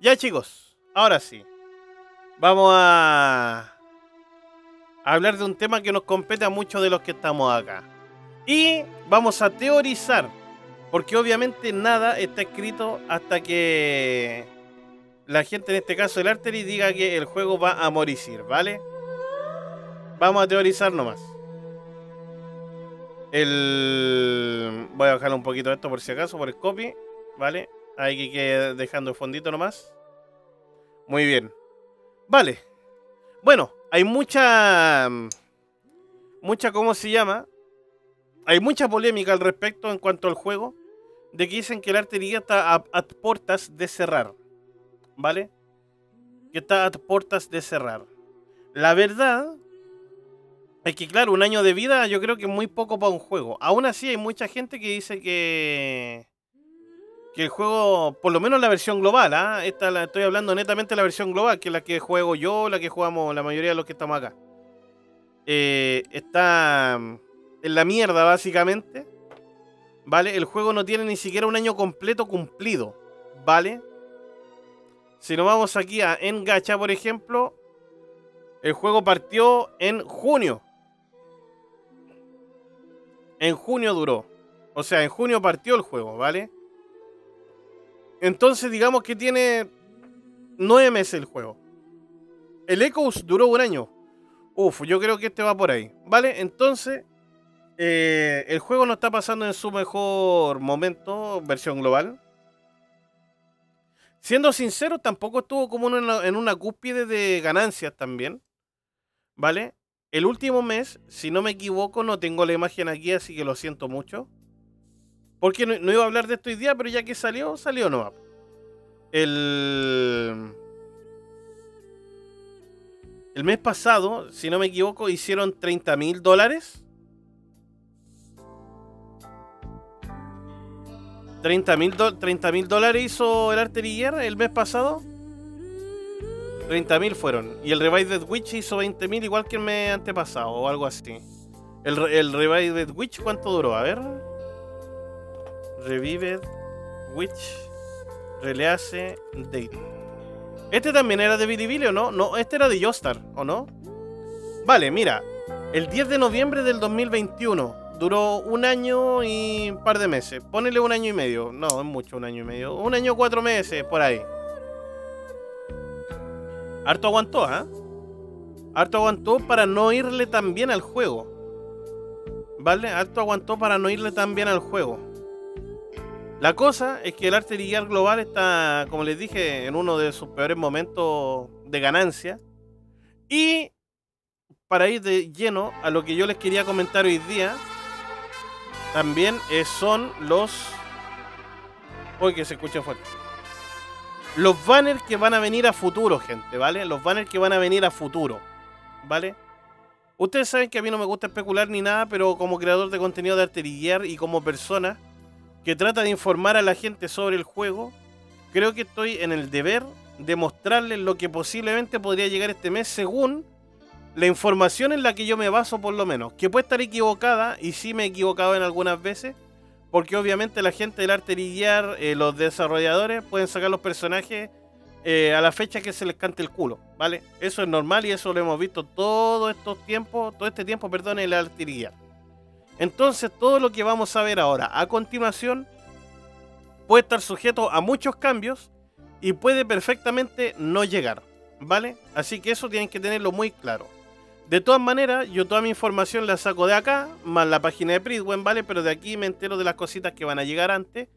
Ya chicos, ahora sí. Vamos a, hablar de un tema que nos compete a muchos de los que estamos acá. Y vamos a teorizar, porque obviamente nada está escrito hasta que la gente, en este caso el Artery, diga que el juego va a morir, ¿vale? Vamos a teorizar nomás. El... Voy a bajar un poquito esto por si acaso, por el ¿vale? Hay que quede dejando fondito nomás. Muy bien. Vale. Bueno, hay mucha... Mucha, ¿cómo se llama? Hay mucha polémica al respecto en cuanto al juego. De que dicen que el artería está a, a puertas de cerrar. ¿Vale? Que está a puertas de cerrar. La verdad es que, claro, un año de vida yo creo que es muy poco para un juego. Aún así, hay mucha gente que dice que que el juego, por lo menos la versión global, ¿ah? Estoy hablando netamente de la versión global, que es la que juego yo, la que jugamos la mayoría de los que estamos acá. Eh, está mm, en la mierda, básicamente. ¿Vale? El juego no tiene ni siquiera un año completo cumplido. ¿Vale? Si nos vamos aquí a Engacha, por ejemplo, el juego partió en junio. En junio duró. O sea, en junio partió el juego, ¿vale? Entonces, digamos que tiene nueve meses el juego. El Echoes duró un año. Uf, yo creo que este va por ahí. ¿Vale? Entonces, eh, el juego no está pasando en su mejor momento, versión global. Siendo sincero, tampoco estuvo como una, en una cúspide de ganancias también. ¿Vale? El último mes, si no me equivoco, no tengo la imagen aquí, así que lo siento mucho. Porque no, iba a hablar de esto hoy día, pero ya que salió, salió no. El. El mes pasado, si no me equivoco, hicieron 30 mil dólares. 30 mil dólares hizo el Arterier el mes pasado. 30 mil fueron. Y el Revived Witch hizo 20 mil, igual que el mes antepasado, o algo así. El, el Revived Witch, ¿cuánto duró? A ver. Revived Witch Release Date. Este también era de Billy o no? No, este era de Yostar, ¿o no? Vale, mira. El 10 de noviembre del 2021 duró un año y un par de meses. Ponele un año y medio. No, es mucho un año y medio. Un año cuatro meses, por ahí. Harto aguantó, ¿ah? Harto aguantó para no irle tan bien al juego. ¿Vale? Harto aguantó para no irle tan bien al juego. La cosa es que el arte global está, como les dije, en uno de sus peores momentos de ganancia. Y para ir de lleno a lo que yo les quería comentar hoy día, también eh, son los... Uy, que se escucha fuerte. Los banners que van a venir a futuro, gente, ¿vale? Los banners que van a venir a futuro, ¿vale? Ustedes saben que a mí no me gusta especular ni nada, pero como creador de contenido de arte y como persona, que trata de informar a la gente sobre el juego, creo que estoy en el deber de mostrarles lo que posiblemente podría llegar este mes según la información en la que yo me baso por lo menos, que puede estar equivocada y sí me he equivocado en algunas veces, porque obviamente la gente del arte guiar, eh, los desarrolladores pueden sacar los personajes eh, a la fecha que se les cante el culo, ¿vale? Eso es normal y eso lo hemos visto todo estos tiempos, todo este tiempo, perdón, en el guiar. Entonces todo lo que vamos a ver ahora a continuación puede estar sujeto a muchos cambios y puede perfectamente no llegar, ¿vale? Así que eso tienen que tenerlo muy claro. De todas maneras, yo toda mi información la saco de acá, más la página de Priswen, ¿vale? Pero de aquí me entero de las cositas que van a llegar antes.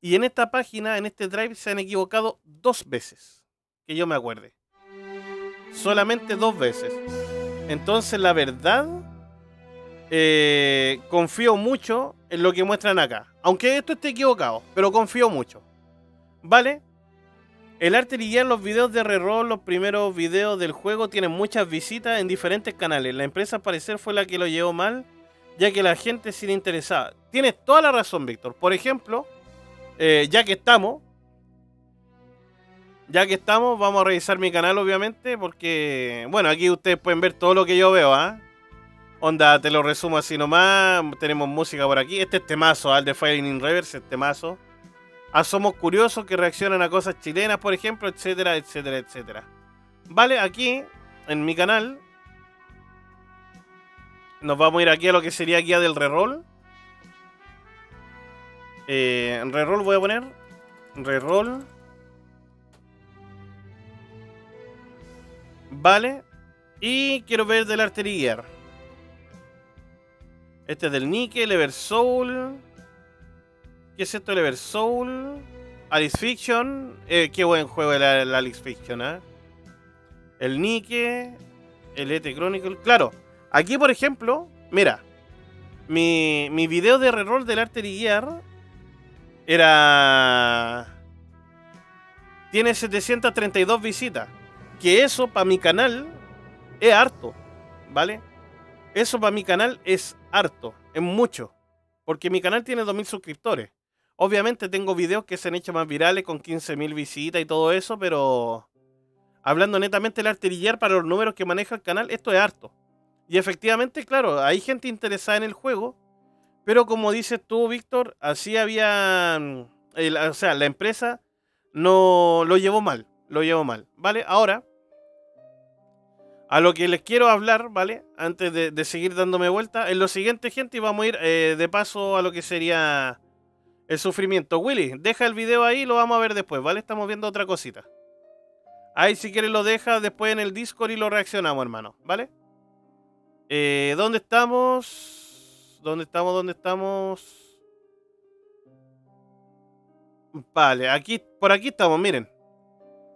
Y en esta página, en este drive, se han equivocado dos veces, que yo me acuerde. Solamente dos veces. Entonces, la verdad eh, confío mucho en lo que muestran acá. Aunque esto esté equivocado, pero confío mucho. ¿Vale? El arte en los videos de reroll, los primeros videos del juego, tienen muchas visitas en diferentes canales. La empresa al parecer fue la que lo llevó mal, ya que la gente se le interesaba. Tienes toda la razón, Víctor. Por ejemplo, eh, ya que estamos, ya que estamos, vamos a revisar mi canal, obviamente, porque, bueno, aquí ustedes pueden ver todo lo que yo veo, ¿ah? Onda, te lo resumo así nomás. Tenemos música por aquí. Este es temazo, al de Firing in Reverse, es temazo. a Somos Curiosos que reaccionan a cosas chilenas, por ejemplo, etcétera, etcétera, etcétera. Vale, aquí en mi canal nos vamos a ir aquí a lo que sería guía del reroll. Eh, reroll voy a poner. Reroll. Vale. Y quiero ver del Artery Este es del Nike, el Soul. ¿Qué es esto, el Soul? Alice Fiction. Eh, qué buen juego el, Alice Fiction, ¿eh? El Nike. El ET Chronicle. Claro, aquí por ejemplo, mira. Mi, mi video de reroll del Artery Gear era. Tiene 732 visitas. Que eso para mi canal es harto. ¿Vale? Eso para mi canal es harto. Es mucho. Porque mi canal tiene 2.000 suscriptores. Obviamente tengo videos que se han hecho más virales con 15.000 visitas y todo eso, pero hablando netamente del artillar para los números que maneja el canal, esto es harto. Y efectivamente, claro, hay gente interesada en el juego, pero como dices tú, Víctor, así había, mm, o sea, la empresa no lo llevó mal, lo llevó mal, ¿vale? Ahora, a lo que les quiero hablar, ¿vale? Antes de, seguir dándome vuelta, en lo siguiente, gente, y vamos a ir eh, de paso a lo que sería el sufrimiento. Willy, deja el video ahí lo vamos a ver después, ¿vale? Estamos viendo otra cosita. Ahí si quieres lo deja después en el Discord y lo reaccionamos, hermano, ¿vale? Eh, ¿Dónde estamos? ¿Dónde estamos? ¿Dónde estamos? Vale, aquí, por aquí estamos, miren.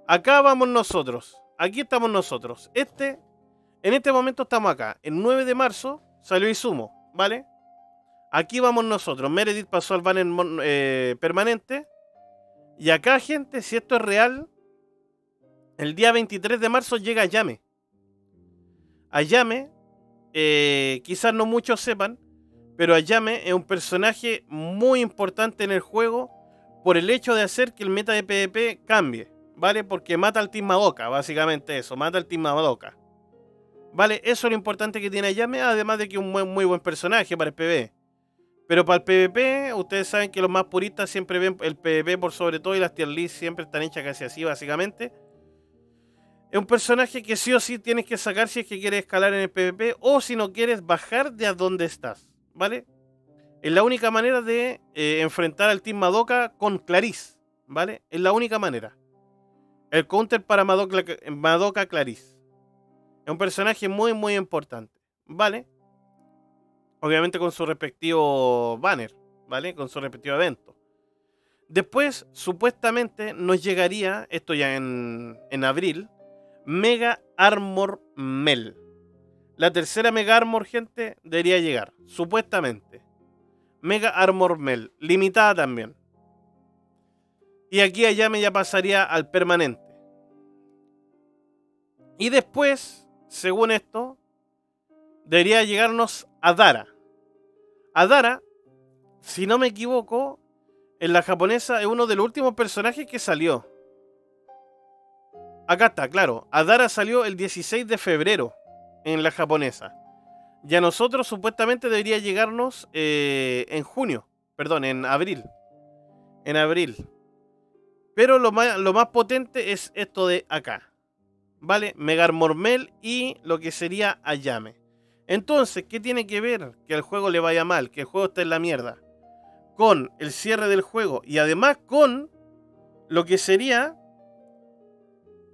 Acá vamos nosotros. Aquí estamos nosotros. Este, en este momento estamos acá. El 9 de marzo salió Izumo, ¿vale? Aquí vamos nosotros. Meredith pasó al banner eh, permanente. Y acá, gente, si esto es real, el día 23 de marzo llega Ayame. Ayame, eh, quizás no muchos sepan, pero Ayame es un personaje muy importante en el juego por el hecho de hacer que el meta de PvP cambie, ¿vale? Porque mata al Team Madoka, básicamente eso, mata al Team Madoka. ¿Vale? Eso es lo importante que tiene Ayame, además de que es un muy, buen personaje para el PvP. Pero para el PvP, ustedes saben que los más puristas siempre ven el PvP por sobre todo y las tier list siempre están hechas casi así, básicamente. Es un personaje que sí o sí tienes que sacar si es que quieres escalar en el PvP o si no quieres bajar de a donde estás, ¿vale? Es la única manera de eh, enfrentar al Team Madoka con Clarice, ¿vale? Es la única manera. El counter para Madoka, Madoka Clarice. Es un personaje muy, muy importante, ¿vale? Obviamente con su respectivo banner, ¿vale? Con su respectivo evento. Después, supuestamente, nos llegaría, esto ya en, en abril, Mega Armor Mel. La tercera Mega Armor, gente, debería llegar, supuestamente. Mega Armor Mel, limitada también. Y aquí allá me ya pasaría al permanente. Y después, según esto, debería llegarnos a Dara. A Dara, si no me equivoco, en la japonesa es uno de los últimos personajes que salió. Acá está, claro. Adara salió el 16 de febrero en la japonesa. Y a nosotros supuestamente debería llegarnos eh, en junio. Perdón, en abril. En abril. Pero lo más, lo más potente es esto de acá. ¿Vale? Megar Mormel y lo que sería Ayame. Entonces, ¿qué tiene que ver que el juego le vaya mal? Que el juego esté en la mierda. Con el cierre del juego y además con lo que sería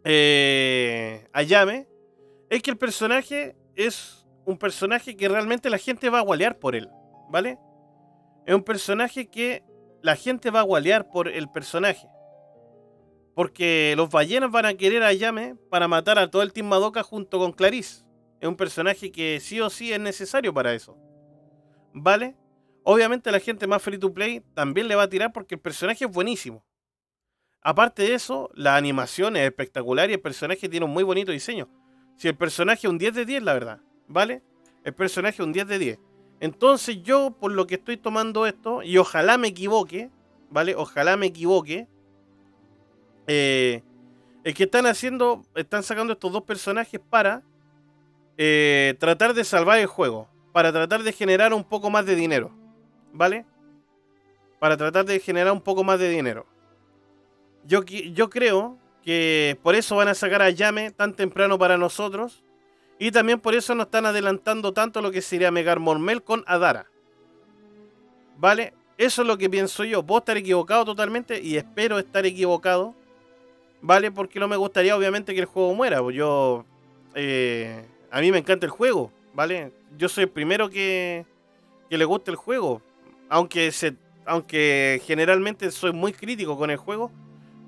eh, Ayame, es que el personaje es un personaje que realmente la gente va a gualear por él, ¿vale? Es un personaje que la gente va a gualear por el personaje. Porque los ballenas van a querer a Ayame para matar a todo el Team Madoka junto con Clarice. Es un personaje que sí o sí es necesario para eso. ¿Vale? Obviamente la gente más free to play también le va a tirar porque el personaje es buenísimo. Aparte de eso, la animación es espectacular y el personaje tiene un muy bonito diseño. Si el personaje es un 10 de 10, la verdad, ¿vale? El personaje es un 10 de 10. Entonces yo, por lo que estoy tomando esto, y ojalá me equivoque, ¿vale? Ojalá me equivoque. Eh, es que están haciendo, están sacando estos dos personajes para eh, tratar de salvar el juego. Para tratar de generar un poco más de dinero. ¿Vale? Para tratar de generar un poco más de dinero. Yo, yo creo que por eso van a sacar a Yame tan temprano para nosotros. Y también por eso no están adelantando tanto lo que sería Megar Mormel con Adara. ¿Vale? Eso es lo que pienso yo. Puedo estar equivocado totalmente y espero estar equivocado. ¿Vale? Porque no me gustaría obviamente que el juego muera. Pues yo... Eh, a mí me encanta el juego. ¿Vale? Yo soy el primero que, que le gusta el juego. Aunque, se, aunque generalmente soy muy crítico con el juego.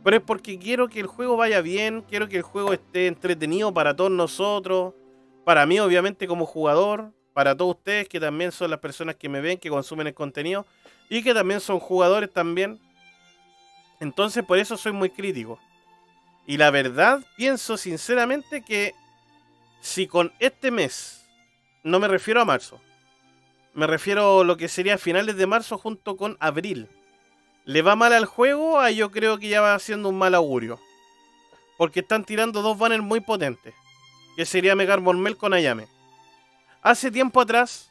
Pero es porque quiero que el juego vaya bien. Quiero que el juego esté entretenido para todos nosotros. Para mí obviamente como jugador. Para todos ustedes que también son las personas que me ven, que consumen el contenido y que también son jugadores también. Entonces por eso soy muy crítico. Y la verdad, pienso sinceramente que si con este mes, no me refiero a marzo, me refiero a lo que sería finales de marzo junto con abril, le va mal al juego, ahí yo creo que ya va siendo un mal augurio. Porque están tirando dos banners muy potentes, que sería Megar Mormel con Ayame. Hace tiempo atrás,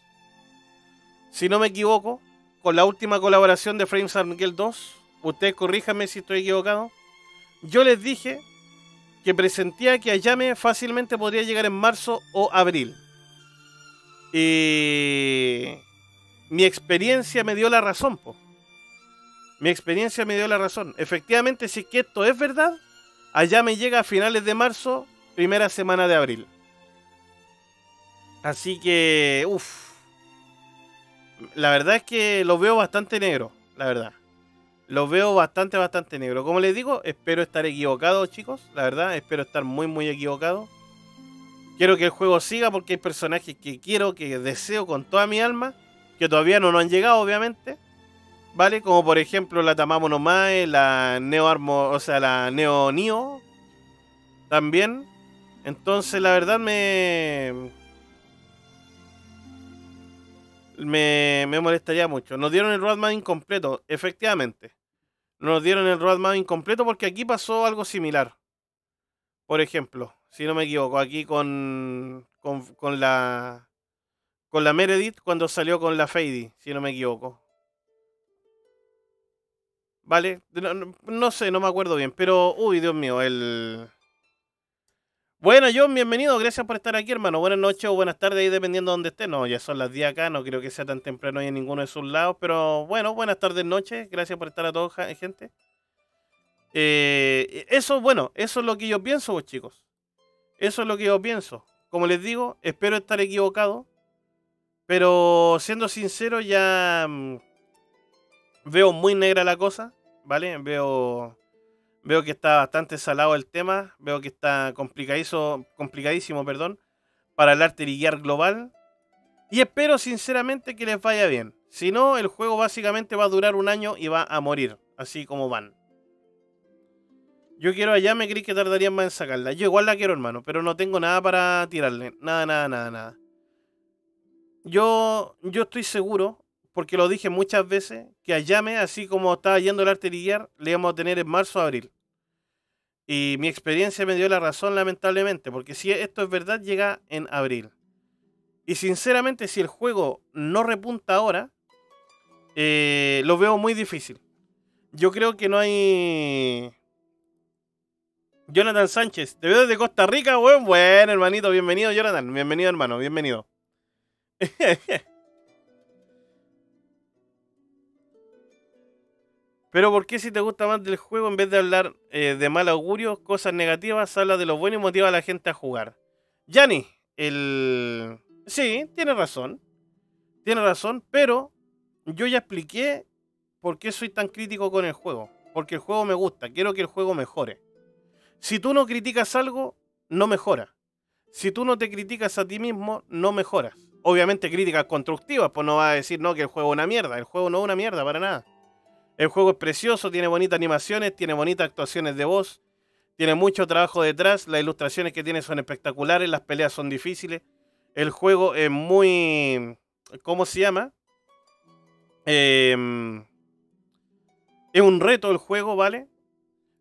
si no me equivoco, con la última colaboración de Frames Armageddon 2, ustedes corríjanme si estoy equivocado, yo les dije que presentía que Ayame fácilmente podría llegar en marzo o abril. Y mi experiencia me dio la razón, po. Mi experiencia me dio la razón. Efectivamente, si es que esto es verdad, Ayame llega a finales de marzo, primera semana de abril. Así que, uff, la verdad es que lo veo bastante negro, la verdad. Lo veo bastante, bastante negro. Como les digo, espero estar equivocado, chicos. La verdad, espero estar muy, muy equivocado. Quiero que el juego siga porque hay personajes que quiero, que deseo con toda mi alma, que todavía no nos han llegado, obviamente. ¿Vale? Como por ejemplo la Tamamo no Mae, la Neo Armo, o sea, la Neo Nio. También. Entonces, la verdad me me, molestaría mucho. Nos dieron el roadmap incompleto, efectivamente. Nos dieron el roadmap incompleto porque aquí pasó algo similar. Por ejemplo, si no me equivoco, aquí con, con, la con la Meredith cuando salió con la Fady, si no me equivoco. Vale, no, sé, no me acuerdo bien, pero uy, Dios mío, el bueno, John, bienvenido. Gracias por estar aquí, hermano. Buenas noches o buenas tardes, ahí dependiendo de donde esté. No, ya son las 10 acá, no creo que sea tan temprano ahí en ninguno de sus lados. Pero bueno, buenas tardes, noches. Gracias por estar a todos, gente. Eh, eso, bueno, eso es lo que yo pienso, chicos. Eso es lo que yo pienso. Como les digo, espero estar equivocado. Pero siendo sincero, ya mm, veo muy negra la cosa, ¿vale? Veo Veo que está bastante salado el tema, veo que está complicadísimo, perdón, para el arte guiar global. Y espero sinceramente que les vaya bien. Si no, el juego básicamente va a durar un año y va a morir, así como van. Yo quiero allá, me creí que tardarían más en sacarla. Yo igual la quiero, hermano, pero no tengo nada para tirarle. Nada, nada, nada, nada. Yo, yo estoy seguro, porque lo dije muchas veces, que a Yame, así como estaba yendo el guiar, le íbamos a tener en marzo o abril. Y mi experiencia me dio la razón, lamentablemente, porque si esto es verdad, llega en abril. Y sinceramente, si el juego no repunta ahora, eh, lo veo muy difícil. Yo creo que no hay. Jonathan Sánchez, te veo desde Costa Rica, buen, bueno, hermanito, bienvenido, Jonathan, bienvenido, hermano, bienvenido. Pero ¿por qué si te gusta más del juego, en vez de hablar eh, de mal augurio, cosas negativas, habla de lo bueno y motiva a la gente a jugar? Yanni, el... Sí, tiene razón. Tiene razón, pero yo ya expliqué por qué soy tan crítico con el juego. Porque el juego me gusta, quiero que el juego mejore. Si tú no criticas algo, no mejora. Si tú no te criticas a ti mismo, no mejoras. Obviamente críticas constructivas, pues no vas a decir no que el juego es una mierda. El juego no es una mierda para nada. El juego es precioso, tiene bonitas animaciones, tiene bonitas actuaciones de voz, tiene mucho trabajo detrás, las ilustraciones que tiene son espectaculares, las peleas son difíciles. El juego es muy... ¿Cómo se llama? Em, es un reto el juego, ¿vale?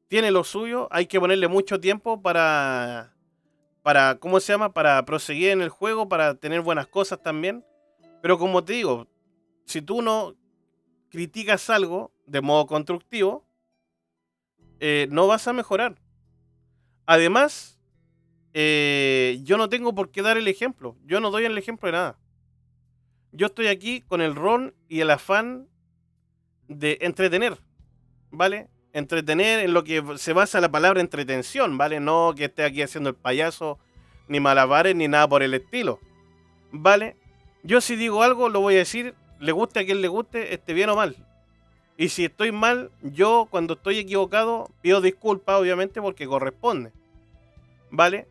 Tiene lo suyo, hay que ponerle mucho tiempo para... Para, ¿cómo se llama? Para proseguir en el juego, para tener buenas cosas también. Pero como te digo, si tú no criticas algo de modo constructivo, eh, no vas a mejorar. Además, eh, yo no tengo por qué dar el ejemplo. Yo no doy el ejemplo de nada. Yo estoy aquí con el rol y el afán de entretener, ¿vale? Entretener en lo que se basa la palabra entretención, ¿vale? No que esté aquí haciendo el payaso, ni malabares, ni nada por el estilo, ¿vale? Yo si digo algo, lo voy a decir, le guste a quien le guste, esté bien o mal. Y si estoy mal, yo cuando estoy equivocado pido disculpas, obviamente, porque corresponde. ¿Vale?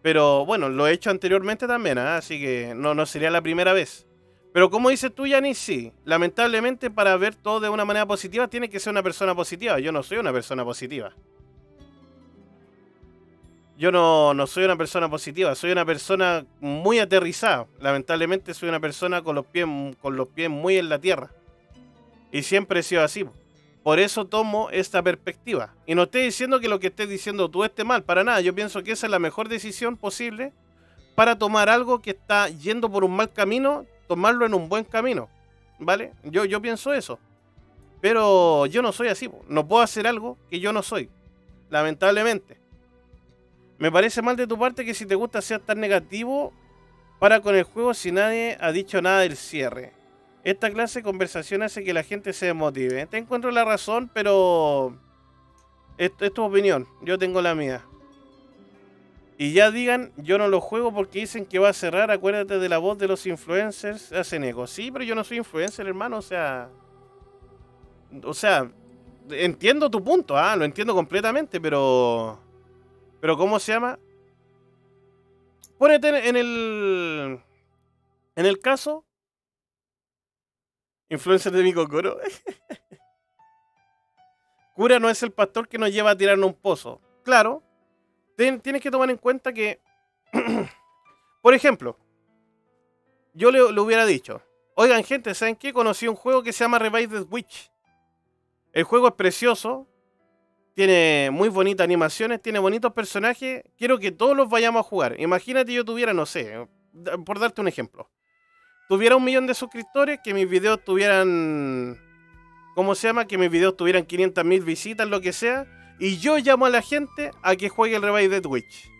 Pero bueno, lo he hecho anteriormente también, ¿ah? así que no, no sería la primera vez. Pero como dices tú, Yanis, sí. Lamentablemente, para ver todo de una manera positiva, tiene que ser una persona positiva. Yo no soy una persona positiva. Yo no, no soy una persona positiva, soy una persona muy aterrizada. Lamentablemente soy una persona con los pies, con los pies muy en la tierra. Y siempre he sido así. Por eso tomo esta perspectiva. Y no estoy diciendo que lo que estés diciendo tú esté mal, para nada. Yo pienso que esa es la mejor decisión posible para tomar algo que está yendo por un mal camino, tomarlo en un buen camino. ¿Vale? Yo, yo pienso eso. Pero yo no soy así. No puedo hacer algo que yo no soy. Lamentablemente. Me parece mal de tu parte que si te gusta ser tan negativo para con el juego si nadie ha dicho nada del cierre. Esta clase de conversación hace que la gente se desmotive. Te encuentro la razón, pero esto es tu opinión. Yo tengo la mía. Y ya digan, yo no lo juego porque dicen que va a cerrar. Acuérdate de la voz de los influencers. Hacen eco. Sí, pero yo no soy influencer, hermano. O sea. O sea, entiendo tu punto, ¿ah? Lo entiendo completamente, pero. Pero ¿cómo se llama? Pónete en el. En el caso. Influencer de mi cocoro. Cura no es el pastor que nos lleva a tirarnos un pozo. Claro, tienes que tomar en cuenta que, por ejemplo, yo le, hubiera dicho, oigan gente, ¿saben qué? Conocí un juego que se llama Revived Witch. El juego es precioso, tiene muy bonitas animaciones, tiene bonitos personajes. Quiero que todos los vayamos a jugar. Imagínate yo tuviera, no sé, por darte un ejemplo. Tuviera un millón de suscriptores, que mis videos tuvieran... ¿Cómo se llama? Que mis videos tuvieran 500 mil visitas, lo que sea y yo llamo a la gente a que juegue el Revive de Twitch.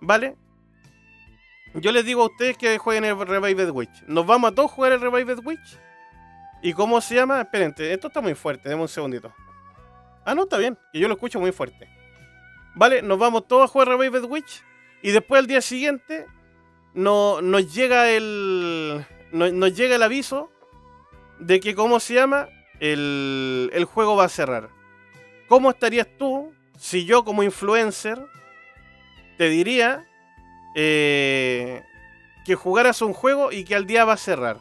¿Vale? Yo les digo a ustedes que jueguen el Revive de Twitch. Nos vamos a todos jugar el Revive de Twitch. ¿Y cómo se llama? Esperen, esto está muy fuerte, Deme un segundito. Ah, no, está bien, que yo lo escucho muy fuerte. Vale, nos vamos todos a jugar Revive de Twitch. Y después al día siguiente no, nos llega el. nos llega el aviso de que, ¿cómo se llama? El, el juego va a cerrar. ¿Cómo estarías tú si yo como influencer te diría eh, que jugaras un juego y que al día va a cerrar?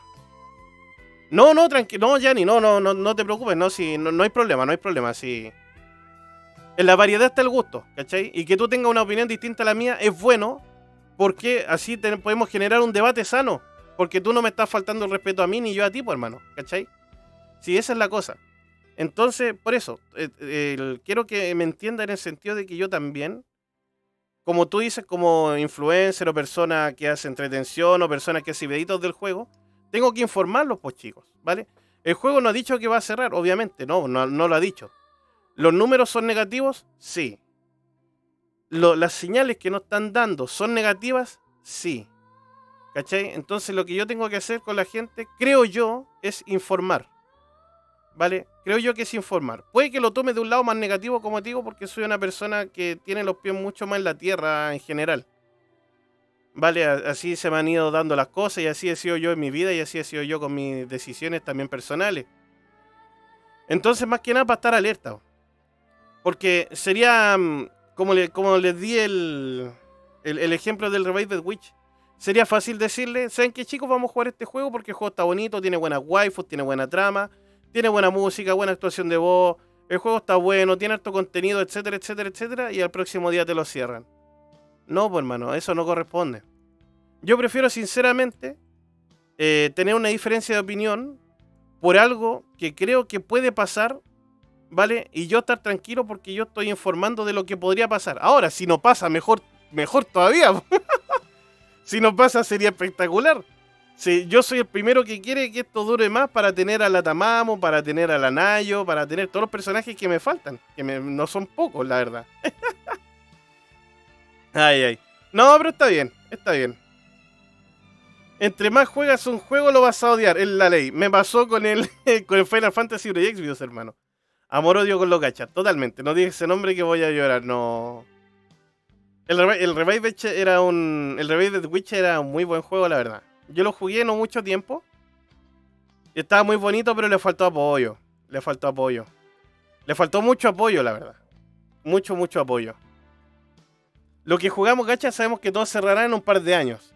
No, no, tranquilo, no, Yanni, no, no, no, no te preocupes, no, si, no, hay problema, no hay problema, si... En la variedad está el gusto, ¿cachai? Y que tú tengas una opinión distinta a la mía es bueno porque así podemos generar un debate sano. Porque tú no me estás faltando el respeto a mí ni yo a ti, pues, hermano, ¿cachai? Sí, esa es la cosa. Entonces, por eso, eh, quiero que me entienda en el sentido de que yo también, como tú dices, como influencer o persona que hace entretención o persona que hace videitos del juego, tengo que informarlos, pues chicos, ¿vale? El juego no ha dicho que va a cerrar, obviamente, no, no, lo ha dicho. ¿Los números son negativos? Sí. ¿Las señales que nos están dando son negativas? Sí. ¿Cachai? Entonces lo que yo tengo que hacer con la gente, creo yo, es informar. ¿vale? Creo yo que es informar. Puede que lo tome de un lado más negativo, como digo, porque soy una persona que tiene los pies mucho más en la tierra en general. ¿Vale? Así se me han ido dando las cosas y así he sido yo en mi vida y así he sido yo con mis decisiones también personales. Entonces, más que nada, para estar alerta. Porque sería, mm, como, le, como les di el, el, ejemplo del Revived Witch, sería fácil decirle, ¿saben qué chicos? Vamos a jugar este juego porque el juego está bonito, tiene buenas waifus, tiene buena trama, tiene buena música, buena actuación de voz, el juego está bueno, tiene alto contenido, etcétera, etcétera, etcétera, y al próximo día te lo cierran. No, pues hermano, eso no corresponde. Yo prefiero sinceramente eh, tener una diferencia de opinión por algo que creo que puede pasar, ¿vale? Y yo estar tranquilo porque yo estoy informando de lo que podría pasar. Ahora, si no pasa, mejor, mejor todavía. si no pasa, sería espectacular. Sí, yo soy el primero que quiere que esto dure más para tener a la Tamamo, para tener a la Nayo, para tener todos los personajes que me faltan. Que no son pocos, la verdad. ay, ay. No, pero está bien, está bien. Entre más juegas un juego lo vas a odiar, es la ley. Me pasó con el, con el Final Fantasy Project hermano. Amor odio con los gachas, totalmente. No dije ese nombre que voy a llorar, no. El, el Revive era un. El Revive de Witcher era un muy buen juego, la verdad. Yo lo jugué no mucho tiempo. Estaba muy bonito, pero le faltó apoyo. Le faltó apoyo. Le faltó mucho apoyo, la verdad. Mucho, mucho apoyo. Lo que jugamos gacha sabemos que todo cerrará en un par de años.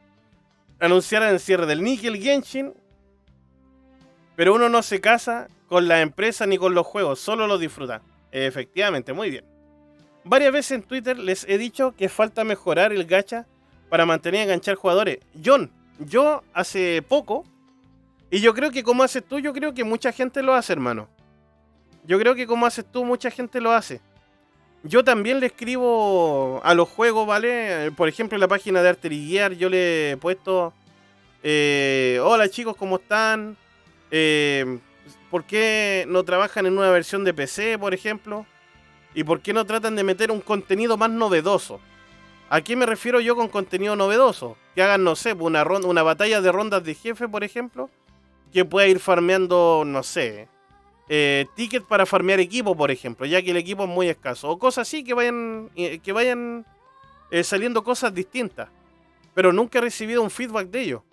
Anunciarán el cierre del Nickel Genshin. Pero uno no se casa con la empresa ni con los juegos, solo lo disfruta. Efectivamente, muy bien. Varias veces en Twitter les he dicho que falta mejorar el gacha para mantener y enganchar jugadores. John, yo hace poco, y yo creo que como haces tú, yo creo que mucha gente lo hace, hermano. Yo creo que como haces tú, mucha gente lo hace. Yo también le escribo a los juegos, ¿vale? Por ejemplo, en la página de Artery Gear yo le he puesto... Eh, Hola chicos, ¿cómo están? Eh, ¿Por qué no trabajan en una versión de PC, por ejemplo? ¿Y por qué no tratan de meter un contenido más novedoso? ¿A qué me refiero yo con contenido novedoso? Que hagan, no sé, una, ronda, una batalla de rondas de jefe, por ejemplo, que pueda ir farmeando, no sé, eh, tickets para farmear equipo, por ejemplo, ya que el equipo es muy escaso. O cosas así que vayan, eh, que vayan eh, saliendo cosas distintas. Pero nunca he recibido un feedback de ello.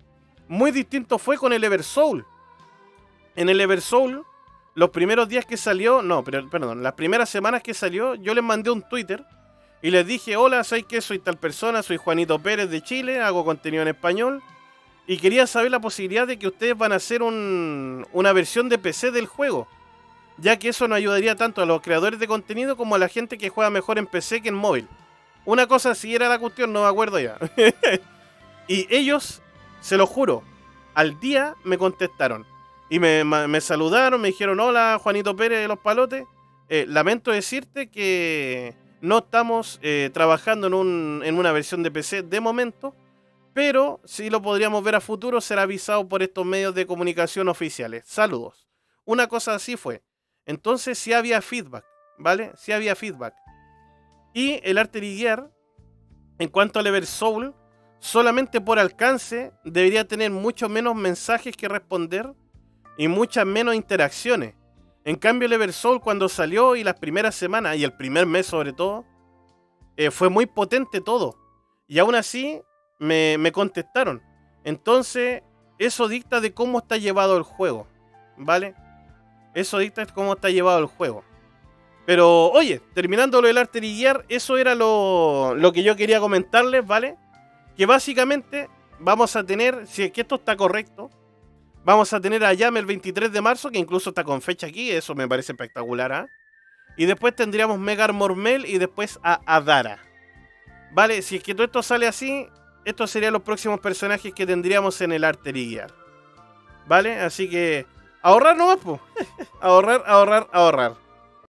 Muy distinto fue con el Eversoul. En el Eversoul, los primeros días que salió, no, pero, perdón, las primeras semanas que salió, yo les mandé un Twitter y les dije, hola, soy que soy tal persona, soy Juanito Pérez de Chile, hago contenido en español y quería saber la posibilidad de que ustedes van a hacer una versión de PC del juego ya que eso nos ayudaría tanto a los creadores de contenido como a la gente que juega mejor en PC que en móvil. Una cosa si era la cuestión, no me acuerdo ya. y ellos, se lo juro, al día me contestaron. Y me, saludaron, me dijeron, hola Juanito Pérez de los Palotes. Eh, lamento decirte que no estamos eh, trabajando en, en una versión de PC de momento, pero si lo podríamos ver a futuro, será avisado por estos medios de comunicación oficiales. Saludos. Una cosa así fue. Entonces sí había feedback, ¿vale? Sí había feedback. Y el Artery Gear, en cuanto al Ever Soul, solamente por alcance debería tener muchos menos mensajes que responder y muchas menos interacciones. En cambio, el Ever Soul cuando salió y las primeras semanas y el primer mes sobre todo, eh, fue muy potente todo. Y aún así me, me contestaron. Entonces, eso dicta de cómo está llevado el juego, ¿vale? Eso dicta cómo está llevado el juego. Pero, oye, terminando lo del eso era lo, que yo quería comentarles, ¿vale? Que básicamente vamos a tener, si es que esto está correcto, vamos a tener a Yame el 23 de marzo, que incluso está con fecha aquí, eso me parece espectacular, ¿ah? Y después tendríamos Megar Mormel y después a Adara. Vale, si es que todo esto sale así, estos serían los próximos personajes que tendríamos en el arte Vale, así que Ahorrar nomás, po. ahorrar, ahorrar, ahorrar.